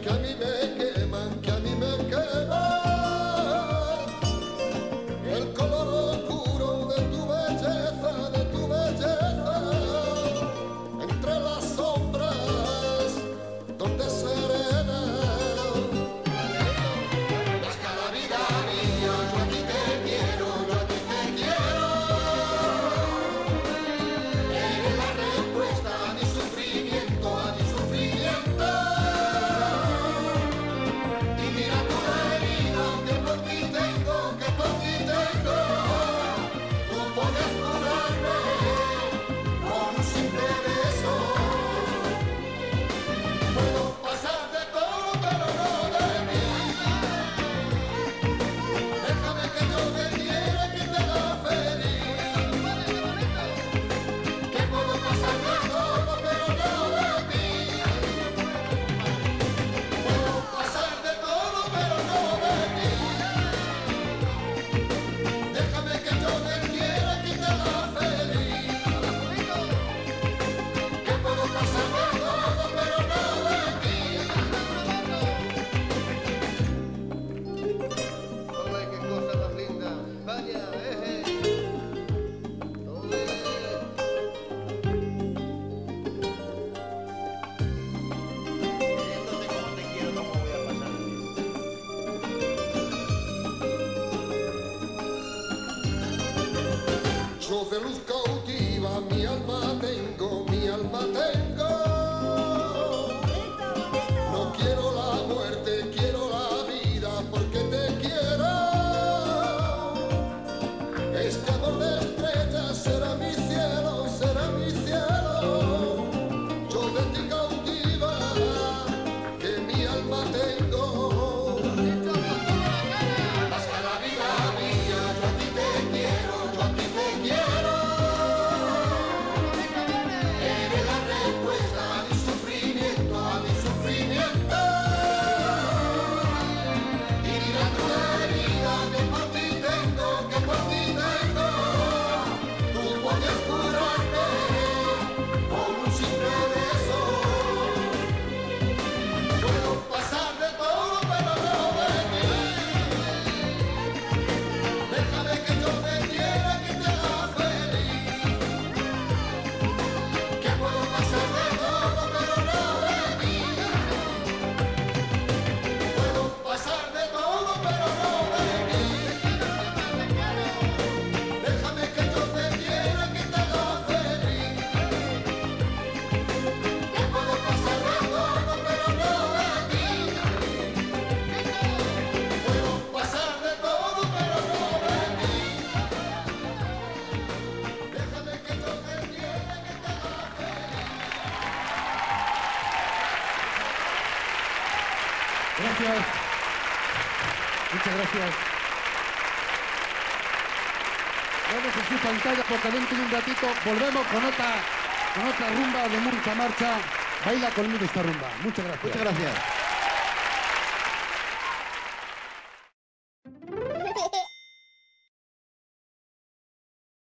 Camille jovem, os Gracias. Muchas gracias. Vemos en su pantalla porque dentro de un ratito volvemos con otra, con otra rumba de mucha marcha. Baila conmigo esta rumba. Muchas gracias. Muchas gracias.